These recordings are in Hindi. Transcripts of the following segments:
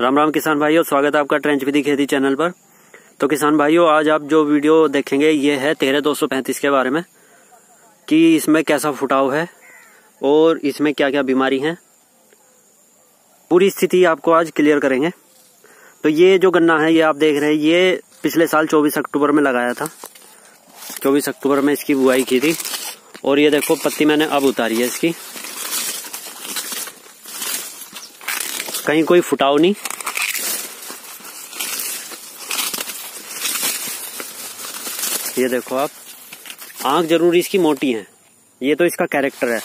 राम राम किसान भाइयों, स्वागत है आपका ट्रेंच विधि खेती चैनल पर। तो किसान भाइयों, आज आप जो वीडियो देखेंगे, ये है तेरह दो सौ पैंतीस के बारे में, कि इसमें कैसा फुटाव है और इसमें क्या क्या बीमारी है। पूरी स्थिति आपको आज क्लियर करेंगे। तो ये जो गन्ना है, ये आप देख रहे हैं, ये पिछले साल 24 अक्टूबर में लगाया था। 24 अक्टूबर में इसकी बुआई की थी। और ये देखो, पत्ती मैंने अब उतारी है इसकी। कहीं कोई फुटाव नहीं। ये देखो आप, आँख ज़रूर इसकी मोटी है, ये तो इसका कैरेक्टर है।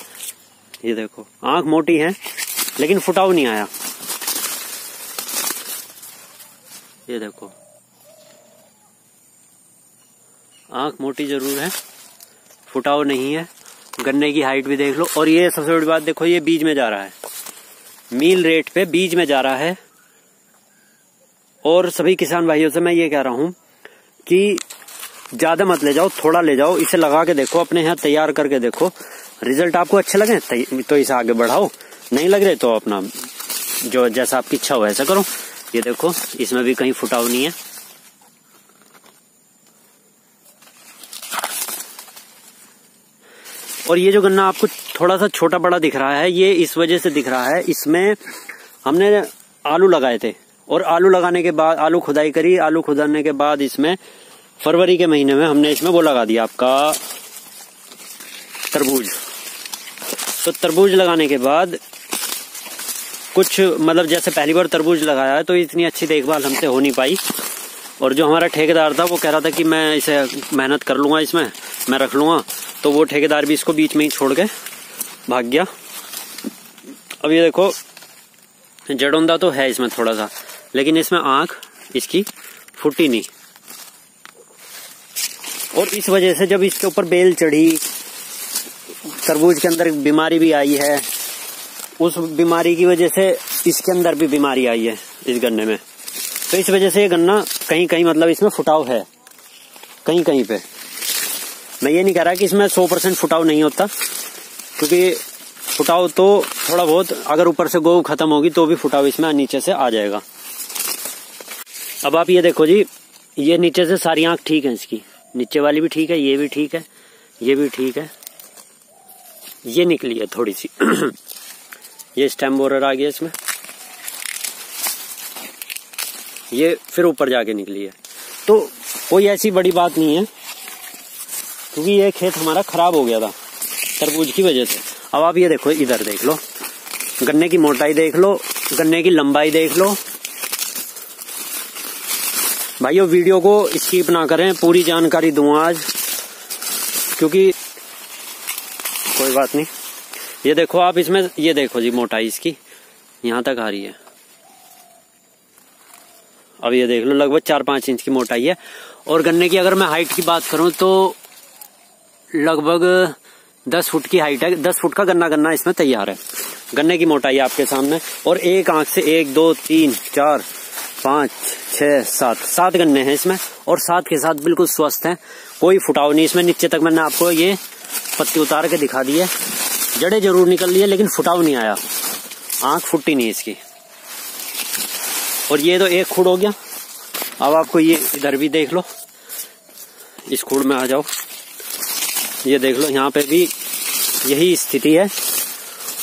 ये देखो, आँख मोटी है, लेकिन फुटाव नहीं आया। ये देखो, आँख मोटी ज़रूर है, फुटाव नहीं है, गन्ने की हाइट भी देख लो। और ये सबसे बड़ी बात, देखो ये बीज में जा रहा है। मील रेट पे बीज में जा रहा है। और सभी किसान भाइयों से मैं ये कह रहा हूँ कि ज़्यादा मत ले जाओ, थोड़ा ले जाओ, इसे लगा के देखो, अपने यहाँ तैयार करके देखो। रिज़ल्ट आपको अच्छे लगे? तो इसे आगे बढ़ाओ। नहीं लग रहे तो अपना जो जैसा आपकी इच्छा हो वैसा करो। ये देखो, इसमें भी कहीं फुटाव नहीं है। और ये जो गन्ना आपको थोड़ा सा छोटा बड़ा दिख रहा है, ये इस वजह से दिख रहा है। इसमें हमने आलू लगाए थे और आलू लगाने के बाद, आलू खुदाई करी। आलू खुदाने के बाद इसमें फरवरी के महीने में हमने इसमें वो लगा दिया, आपका तरबूज। तो तरबूज लगाने के बाद कुछ मतलब जैसे पहली बार तरबूज लगाया है तो इतनी अच्छी देखभाल हमसे हो नहीं पाई। और जो हमारा ठेकेदार था, वो कह रहा था कि मैं इसे मेहनत कर लूँगा इसमें। मैं रख लूँगा। तो वो ठेकेदार भी इसको बीच में ही छोड़ के भाग गया। अब ये देखो, जड़ोंदा तो है इसमें थोड़ा सा लेकिन इसमें आँख इसकी फूटी नहीं। और इस वजह से जब इसके ऊपर बेल चढ़ी, तरबूज के अंदर बीमारी भी आई है, उस बीमारी की वजह से इसके अंदर भी बीमारी आई है इस गन्ने में। तो इस वजह से ये गन्ना कहीं कहीं मतलब इसमें फुटाव है कहीं कहीं पे। मैं ये नहीं कह रहा कि इसमें सौ परसेंट फुटाव नहीं होता, क्योंकि फुटाव तो थोड़ा बहुत, अगर ऊपर से गो खत्म होगी तो भी फुटाव इसमें नीचे से आ जाएगा। अब आप ये देखो जी, ये नीचे से सारी आँख ठीक है इसकी। नीचे वाली भी ठीक है, ये भी ठीक है, ये भी ठीक है। ये निकली है थोड़ी सी। ये स्टेम बोरर आ गया इसमें। ये फिर ऊपर जाके निकली है। तो कोई ऐसी बड़ी बात नहीं है क्योंकि ये खेत हमारा खराब हो गया था, तरबूज की वजह से। अब आप ये देखो, इधर देख लो। गन्ने की मोटाई देख लो, गन्ने की लंबाई देख लो। भाइयों, वीडियो को स्कीप ना करें, पूरी जानकारी दूँ आज, क्योंकि कोई बात नहीं। ये देखो आप इसमें, ये देखो जी मोटाई इसकी, यहाँ तक आ रही है। अब ये देख लो, लगभग चार पाँच इंच की मोटाई है। और गन्ने की अगर मैं हाइट की बात करूँ तो लगभग दस फुट की हाइट है। दस फुट का गन्ना गन्ना इसमें तैयार है। गन्ने की मोटाई आपके सामने। और एक आँख से एक, दो, तीन, चार, पाँच, छह, सात। सात गन्ने हैं इसमें। और सात के साथ बिल्कुल स्वस्थ हैं। कोई फुटाव नहीं इसमें। नीचे तक मैंने आपको ये पत्ती उतार के दिखा दी है। जड़े ज़रूर निकल ली है, लेकिन फुटाव नहीं आया। आँख फुटी नहीं इसकी। और ये तो एक खुड़ हो गया। अब आपको ये इधर भी देख लो। इस खुड़ में आ जाओ। ये देख लो यहाँ पे भी यही स्थिति है।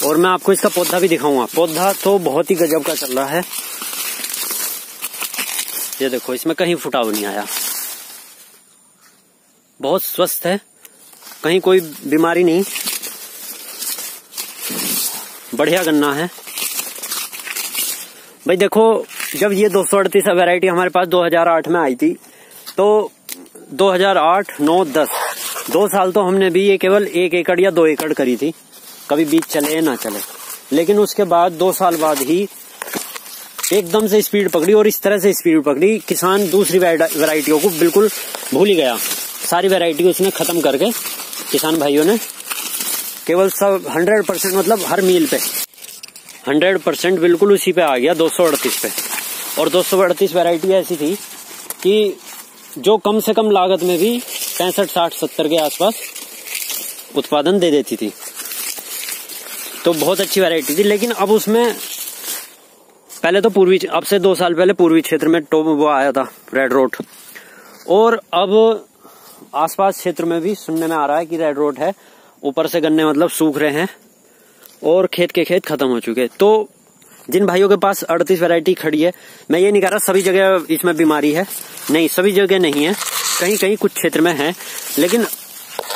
और मैं आपको इसका पौधा भी दिखाऊँगा। पौधा तो बहुत ही गजब का चल रहा है। ये देखो इसमें कहीं फुटाव नहीं आया। बहुत स्वस्थ है। कहीं कोई बीमारी नहीं। बढ़िया गन्ना है। भाई देखो जब ये दो सौ अड़तीस वेरायटी हमारे पास 2008 में आई थी तो 2008, 9, 10 दो साल तो हमने भी ये केवल एक एकड़ या दो एकड़ करी थी। कभी बीज चले ना चले। लेकिन उसके बाद दो साल बाद ही एकदम से स्पीड पकड़ी और इस तरह से स्पीड पकड़ी। किसान दूसरी वेराइटियों को बिल्कुल भूल ही गया। सारी वेराइटी उसने खत्म करके किसान भाइयों ने केवल सब हंड्रेड परसेंट मतलब हर मील पे। हंड्रेड परसेंट बिल्कुल उसी पे आ गया, दो सौ अड़तीस पे। और दो सौ अड़तीस वेराइटी ऐसी थी कि जो कम से कम लागत में भी पैंसठ, साठ, सत्तर के आसपास उत्पादन दे देती थी। तो बहुत अच्छी वैरायटी थी, लेकिन अब उसमें पहले तो पूर्वी, अब से दो साल पहले पूर्वी क्षेत्र में टोप वो आया था रेड रोड और अब आसपास क्षेत्र में भी सुनने में आ रहा है कि रेड रोड है, ऊपर से गन्ने मतलब सूख रहे हैं, और खेत के खेत खत्म हो चुके। तो जिन भाइयों के पास अड़तीस वैरायटी खड़ी है, मैं ये नहीं कह रहा, सभी जगह इसमें बीमारी है, नहीं, सभी जगह नहीं है कहीं कहीं कुछ क्षेत्र में है, लेकिन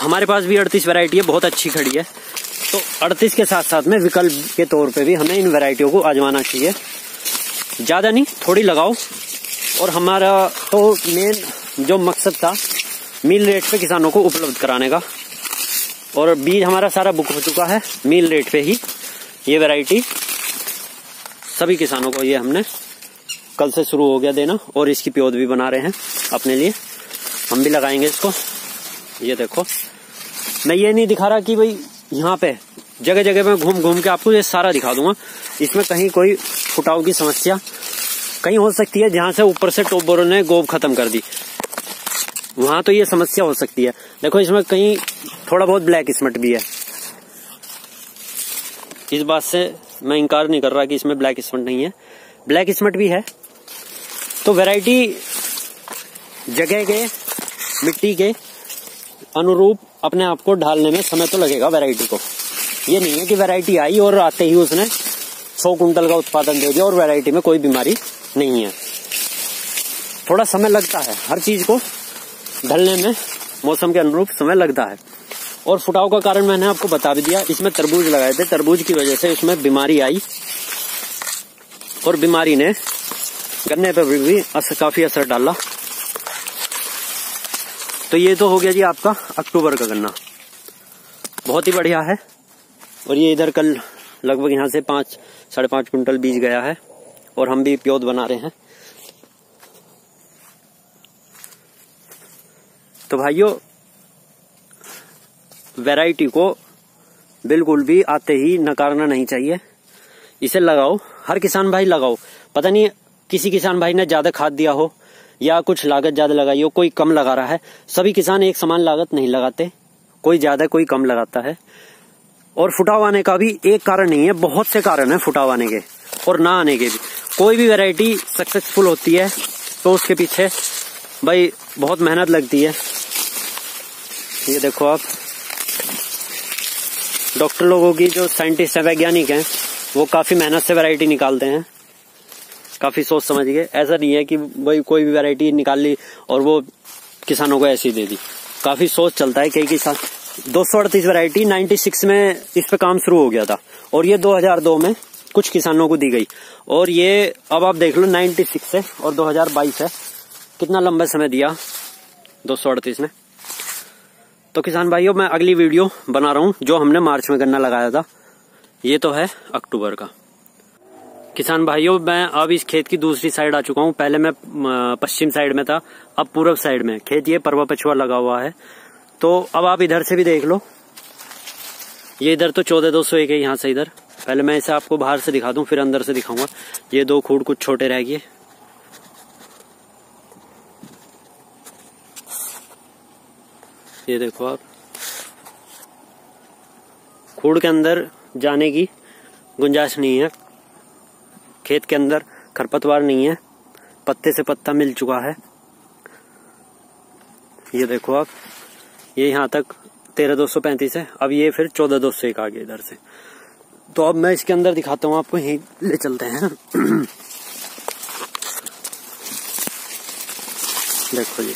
हमारे पास भी अड़तीस वैरायटी है बहुत अच्छी खड़ी है। तो अड़तीस के साथ साथ में विकल्प के तौर पे भी हमें इन वैरायटियों को आजमाना चाहिए। ज़्यादा नहीं, थोड़ी लगाओ। और हमारा तो मेन जो मकसद था, मील रेट पे किसानों को उपलब्ध कराने का। और बीज हमारा सारा बुक हो चुका है, मील रेट पे ही ये वैरायटी। सभी किसानों को ये हमने कल से शुरू हो गया देना, और इसकी प्योद भी बना रहे हैं अपने लिए। हम भी लगाएँगे इसको। ये देखो। मैं ये नहीं दिखा रहा कि भाई यहाँ पे जगह जगह में घूम घूम के आपको ये सारा दिखा दूँगा। इसमें कहीं कोई फुटाव की समस्या कहीं हो सकती है, जहाँ से ऊपर से टोबरों ने गोब खत्म कर दी। वहाँ तो ये समस्या हो सकती है। देखो, इसमें कहीं थोड़ा बहुत ब्लैक स्मट भी है। इस बात से मैं इंकार नहीं कर रहा कि इसमें ब्लैक स्मट नहीं है। ब्लैक स्मट भी है। तो वैरायटी जगह के मिट्टी के अनुरूप अपने आप को ढालने में समय तो लगेगा वैरायटी को। ये नहीं है कि वैरायटी आई और आते ही उसने सौ कुंटल का उत्पादन दे दिया और वैरायटी में कोई बीमारी नहीं है। थोड़ा समय लगता है हर चीज़ को ढलने में मौसम के अनुरूप समय लगता है। और फुटाव का कारण मैंने आपको बता भी दिया इसमें तरबूज लगाए थे तरबूज की वजह से इसमें बीमारी आई और बीमारी ने गन्ने पर भी, भी असर, काफ़ी असर डाला। तो ये तो हो गया जी आपका अक्टूबर का गन्ना। बहुत ही बढ़िया है। और ये इधर कल लगभग यहाँ से पाँच, साढ़े पाँच कुंटल बीज गया है और हम भी प्योद बना रहे हैं। तो भाइयों वैरायटी को बिल्कुल भी आते ही नकारना नहीं चाहिए। इसे लगाओ। हर किसान भाई लगाओ। पता नहीं किसी किसान भाई ने ज़्यादा खाद दिया हो या कुछ लागत ज़्यादा लगाई हो, कोई कम लगा रहा है, सभी किसान एक समान लागत नहीं लगाते। कोई ज़्यादा, कोई कम लगाता है। और फुटाव आने का भी एक कारण नहीं है, बहुत से कारण है फुटाव आने के और ना आने के भी। कोई भी वैरायटी सक्सेसफुल होती है तो उसके पीछे भाई बहुत मेहनत लगती है। ये देखो आप। डॉक्टर लोगों की जो साइंटिस्ट है, वैज्ञानिक हैं, वो काफ़ी मेहनत से वैरायटी निकालते हैं। काफ़ी सोच समझ के। ऐसा नहीं है कि भाई कोई भी वैरायटी निकाल ली और वो किसानों को ऐसी दे दी। काफ़ी सोच चलता है कई किसान दो सौ अड़तीस वैरायटी नाइन्टी सिक्स में इस पे काम शुरू हो गया था। और ये 2002 में कुछ किसानों को दी गई। और ये अब आप देख लो 96 है और 2022 है। कितना लंबा समय दिया दो ने तो किसान भाइयों, मैं अगली वीडियो बना रहा हूँ, जो हमने मार्च में गन्ना लगाया था। ये तो है अक्टूबर का। किसान भाइयों, मैं अब इस खेत की दूसरी साइड आ चुका हूँ। पहले मैं पश्चिम साइड में था, अब पूर्व साइड में। खेत ये परवा पछुआ लगा हुआ है। तो अब आप इधर से भी देख लो। ये इधर तो चौदह दो सौ एक है, यहाँ से इधर। पहले मैं इसे आपको बाहर से दिखा दूँ, फिर अंदर से दिखाऊँगा। ये दो खूड कुछ छोटे रह गए। ये देखो आप। खूड के अंदर जाने की गुंजाइश नहीं है। खेत के अंदर, खरपतवार नहीं है। पत्ते से पत्ता मिल चुका है। ये देखो आप, ये यहाँ तक तेरह दो सौ पैंतीस है। अब ये फिर चौदह दो सौ एक आ गया इधर से। तो अब मैं इसके अंदर दिखाता हूँ आपको, यही ले चलते हैं। देखो जी।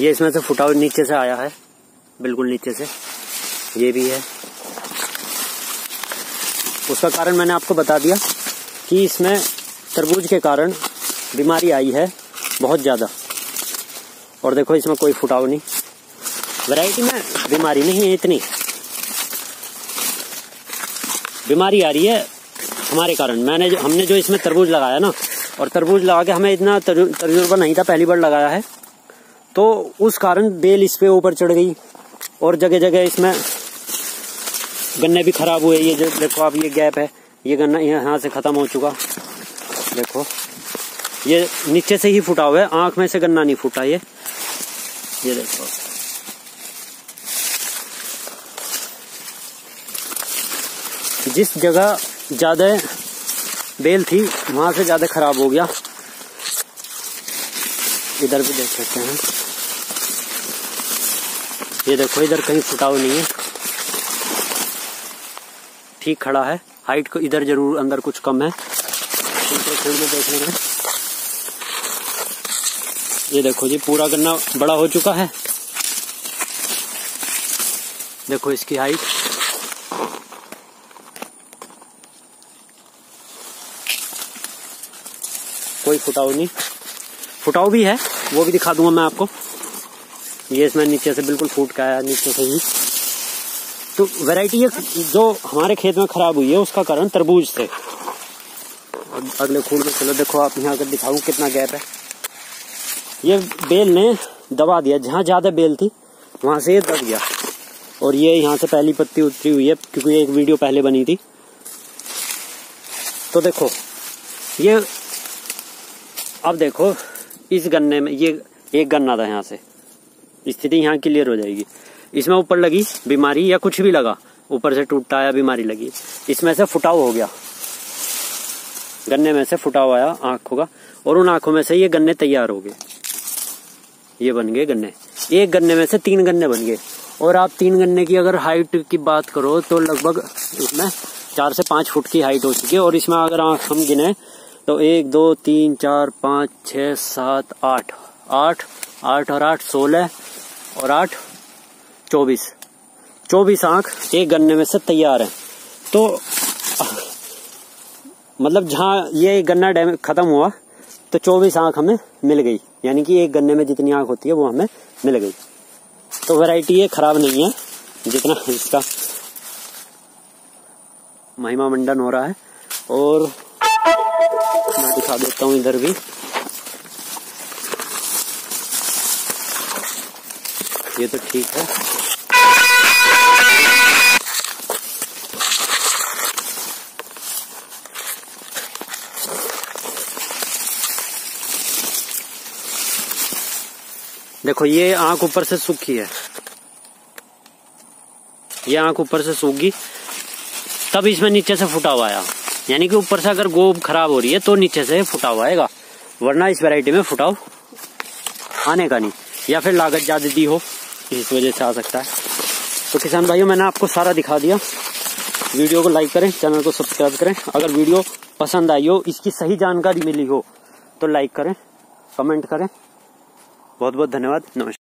ये इसमें से फुटा नीचे से आया है। बिल्कुल नीचे से। ये भी है। उसका कारण मैंने आपको बता दिया कि इसमें तरबूज के कारण बीमारी आई है बहुत ज़्यादा। और देखो, इसमें कोई फुटाव नहीं। वैरायटी में बीमारी नहीं है इतनी। बीमारी आ रही है हमारे कारण। मैंने जो, हमने जो इसमें तरबूज लगाया ना, और तरबूज लगा के हमें इतना तजुर्बा नहीं था, पहली बार लगाया है तो उस कारण बेल इस पर ऊपर चढ़ गई, और जगह जगह इसमें गन्ने भी खराब हुए, ये देखो आप, ये गैप है, ये गन्ना यहाँ से खत्म हो चुका। देखो, ये नीचे से ही फूटा हुआ है, आँख में से गन्ना नहीं फूटा ये। ये देखो। जिस जगह ज़्यादा बेल थी, वहाँ से ज़्यादा खराब हो गया। इधर भी देख सकते हैं। ये देखो, इधर कहीं फुटाव नहीं है। ठीक खड़ा है। हाइट को इधर ज़रूर, अंदर कुछ कम है। में देख लेंगे। ये देखो जी, पूरा गन्ना बड़ा हो चुका है। देखो इसकी हाइट कोई फुटाव नहीं। फुटाव भी है, वो भी दिखा दूँगा मैं आपको। ये इसमें नीचे से बिल्कुल फूट का आया, नीचे से ही। तो वैरायटी जो हमारे खेत में खराब हुई है उसका कारण तरबूज से अगले खून में चलो देखो आप यहाँ अगर दिखाऊँ कितना गैप है। ये बेल ने दबा दिया जहाँ ज़्यादा बेल थी वहाँ से ये दब गया। और ये यहाँ से पहली पत्ती उतरी हुई है क्योंकि एक वीडियो पहले बनी थी। तो देखो ये अब देखो इस गन्ने में ये एक गन्ना था यहाँ से। स्थिति यहाँ क्लियर हो जाएगी। इसमें ऊपर लगी बीमारी या कुछ भी लगा, ऊपर से टूटता या बीमारी लगी। इसमें से फुटाव हो गया। गन्ने में से फुटाव आया आँखों का, और उन आँखों में से ये गन्ने तैयार हो गए। ये बन गए गन्ने। एक गन्ने में से तीन गन्ने बन गए। और आप तीन गन्ने की अगर हाइट की बात करो तो लगभग इसमें चार से पाँच फुट की हाइट हो चुकी है, और इसमें अगर आँख हम गिने तो एक, दो, तीन, चार, पाँच छ सात, आठ। आठ आठ और आठ, सोलह और आठ। चौबीस। चौबीस आँख एक गन्ने में से तैयार है। तो मतलब जहाँ ये गन्ना डैम खत्म हुआ तो चौबीस आँख हमें मिल गई। यानी कि एक गन्ने में जितनी आँख होती है, वो हमें मिल गई। तो वैरायटी ये खराब नहीं है, जितना इसका महिमा मंडन हो रहा है। और मैं दिखा देता हूँ इधर भी। ये तो ठीक है। देखो, ये आँख ऊपर से सूखी है। ये आँख ऊपर से सूख, तब इसमें नीचे से फुटा हुआ आया। यानी कि ऊपर से अगर गोब खराब हो रही है तो नीचे से फुटाव आएगा। वरना इस वैरायटी में फुटाव आने का नहीं। या फिर लागत ज़्यादा दी हो, इस वजह से आ सकता है। तो किसान भाइयों, मैंने आपको सारा दिखा दिया। वीडियो को लाइक करें, चैनल को सब्सक्राइब करें। अगर वीडियो पसंद आई हो, इसकी सही जानकारी मिली हो तो लाइक करें कमेंट करें। बहुत बहुत धन्यवाद नमस्कार।